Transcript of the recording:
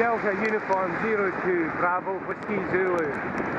Delta Uniform 02 Bravo Whiskey Zulu.